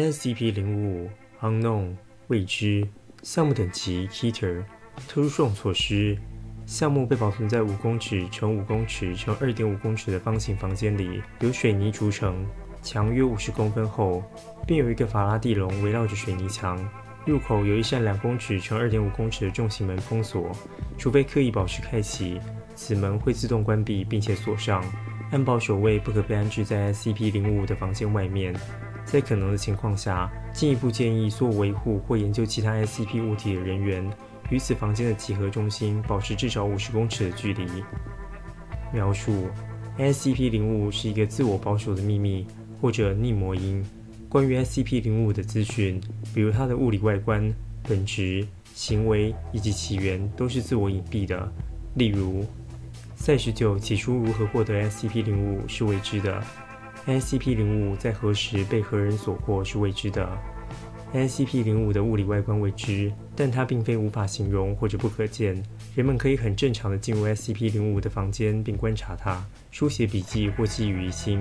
SCP 零五五 Unknown 未知项目等级 Heater 特殊收容措施。项目被保存在五公尺乘五公尺乘二点五公尺的方形房间里，由水泥筑成，墙约五十公分厚，并有一个法拉第笼围绕着水泥墙。入口有一扇两公尺乘二点五公尺的重型门封锁，除非刻意保持开启，此门会自动关闭并且锁上。安保守卫不可被安置在 SCP 零五五的房间外面。在可能的情况下，进一步建议所有维护或研究其他 SCP 物体的人员。与此房间的集合中心保持至少五十公尺的距离。描述：SCP-05 是一个自我保守的秘密或者逆魔音。关于 SCP-05 的资讯，比如它的物理外观、本质、行为以及起源，都是自我隐蔽的。例如，赛十九起初如何获得 SCP-05 是未知的；SCP-05 在何时被何人所获是未知的。SCP-05 的物理外观未知，但它并非无法形容或者不可见。人们可以很正常的进入 SCP-05 的房间并观察它，书写笔记或记忆于心，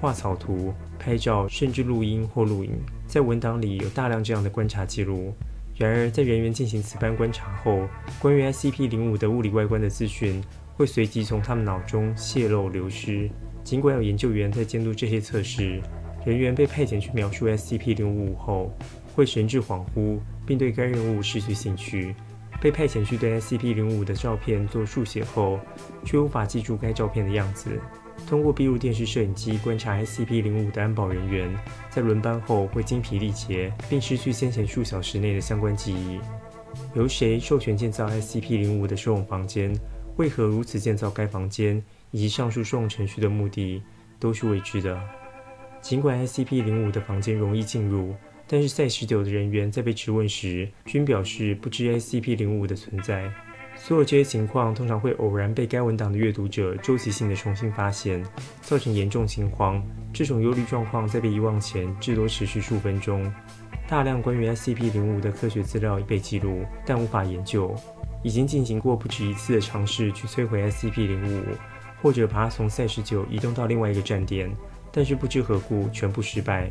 画草图、拍照，甚至录音或录影。在文档里有大量这样的观察记录。然而，在人员进行此般观察后，关于 SCP-05 的物理外观的资讯会随即从他们脑中泄露流失。尽管有研究员在监督这些测试，人员被派遣去描述 SCP-055 后。会神志恍惚，并对该任务失去兴趣。被派遣去对 SCP-05 的照片做速写后，却无法记住该照片的样子。通过闭路电视摄影机观察 SCP-05 的安保人员，在轮班后会精疲力竭，并失去先前数小时内的相关记忆。由谁授权建造 SCP-05 的收容房间？为何如此建造该房间？以及上述诉讼程序的目的，都是未知的。尽管 SCP-05 的房间容易进入。但是赛十九的人员在被质问时，均表示不知 SCP-05 的存在。所有这些情况通常会偶然被该文档的阅读者周期性的重新发现，造成严重惊慌。这种忧虑状况在被遗忘前至多持续数分钟。大量关于 SCP-05 的科学资料已被记录，但无法研究。已经进行过不止一次的尝试去摧毁 SCP-05，或者把它从赛事九移动到另外一个站点，但是不知何故全部失败。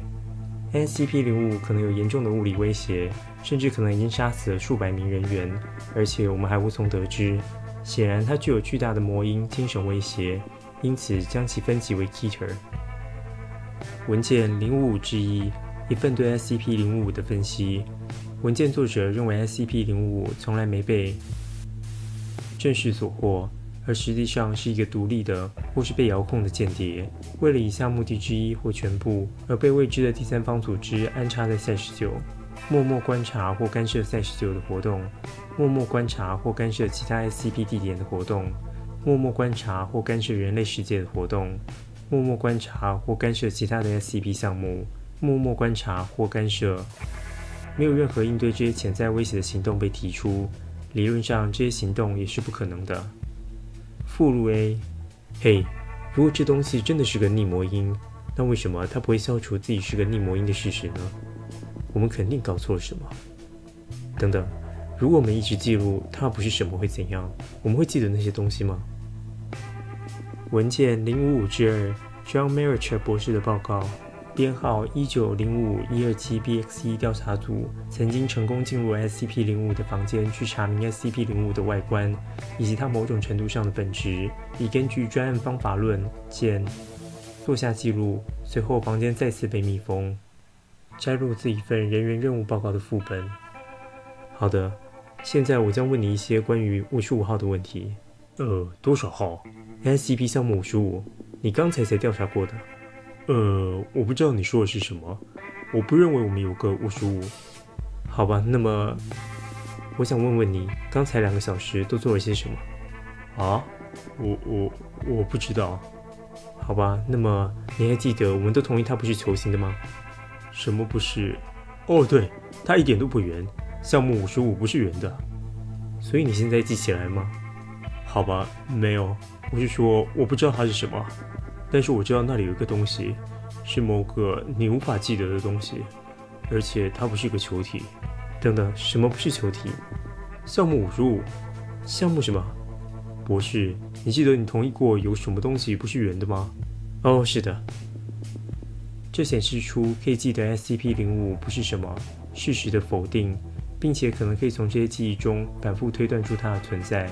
SCP-05 可能有严重的物理威胁，甚至可能已经杀死了数百名人员，而且我们还无从得知。显然，它具有巨大的魔音精神威胁，因此将其分级为 Keter。文件055之一，一份对 SCP-05 的分析。文件作者认为 SCP-05 从来没被正式所获。而实际上是一个独立的或是被遥控的间谍，为了以下目的之一或全部而被未知的第三方组织安插在赛十九，默默观察或干涉赛十九的活动，默默观察或干涉其他 SCP 地点的活动，默默观察或干涉人类世界的活动，默默观察或干涉其他的 SCP 项目，默默观察或干涉。没有任何应对这些潜在威胁的行动被提出，理论上这些行动也是不可能的。步入 A，嘿，如果这东西真的是个逆魔音，那为什么它不会消除自己是个逆魔音的事实呢？我们肯定搞错了什么。等等，如果我们一直记录它不是什么会怎样？我们会记得那些东西吗？文件零五五之二，John Maricher 博士的报告。编号一九零五一二七 BX 一调查组曾经成功进入 SCP 零五的房间，去查明 SCP 零五的外观以及它某种程度上的本质，以根据专案方法论见做下记录。随后，房间再次被密封。摘录自一份人员任务报告的副本。好的，现在我将问你一些关于五十五号的问题。呃，多少号？SCP 项目五十五，你刚才才调查过的。呃，我不知道你说的是什么。我不认为我们有个五十五。好吧，那么我想问问你，刚才两个小时都做了些什么？啊？我我我不知道。好吧，那么你还记得我们都同意它不是球形的吗？什么不是？哦，对，它一点都不圆。项目五十五不是圆的。所以你现在记起来吗？好吧，没有。我是说，我不知道它是什么。但是我知道那里有一个东西，是某个你无法记得的东西，而且它不是一个球体。等等，什么不是球体？项目五十五，项目什么？博士，你记得你同意过有什么东西不是圆的吗？哦，是的。这显示出可以记得 SCP-05 不是什么事实的否定，并且可能可以从这些记忆中反复推断出它的存在。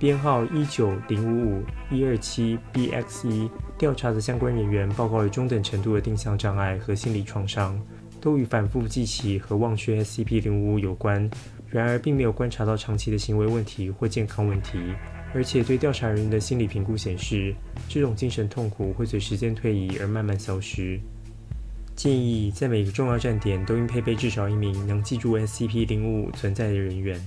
编号一九零五五一二七 BX 一调查的相关人员报告了中等程度的定向障碍和心理创伤，都与反复记起和忘却 SCP-05 有关。然而，并没有观察到长期的行为问题或健康问题。而且，对调查人员的心理评估显示，这种精神痛苦会随时间推移而慢慢消失。建议在每个重要站点都应配备至少一名能记住 SCP-05 存在的人员。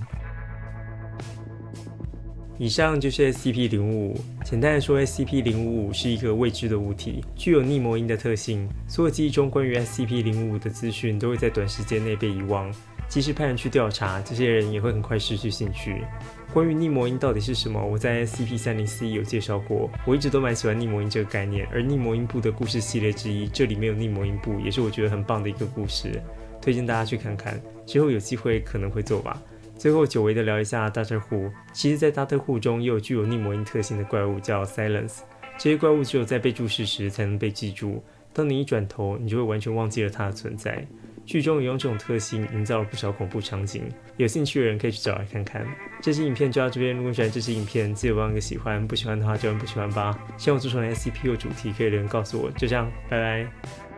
以上就是 SCP-05。简单的说，SCP-055 是一个未知的物体，具有逆魔音的特性。所有记忆中关于 SCP-05 的资讯都会在短时间内被遗忘，即使派人去调查，这些人也会很快失去兴趣。关于逆魔音到底是什么，我在 SCP-30C 有介绍过。我一直都蛮喜欢逆魔音这个概念，而逆魔音部的故事系列之一，这里面有逆魔音部，也是我觉得很棒的一个故事，推荐大家去看看。之后有机会可能会做吧。最后，久违的聊一下大特户。其实，在大特户中也有具有逆魔音特性的怪物，叫 Silence。这些怪物只有在被注视时才能被记住。当你一转头，你就会完全忘记了它的存在。剧中也用这种特性营造了不少恐怖场景。有兴趣的人可以去找来看看。这期影片就到这边。如果喜欢这期影片，记得帮个喜欢。不喜欢的话就按不喜欢吧。希望做成 SCP 的主题可以留言告诉我。就这样，拜拜。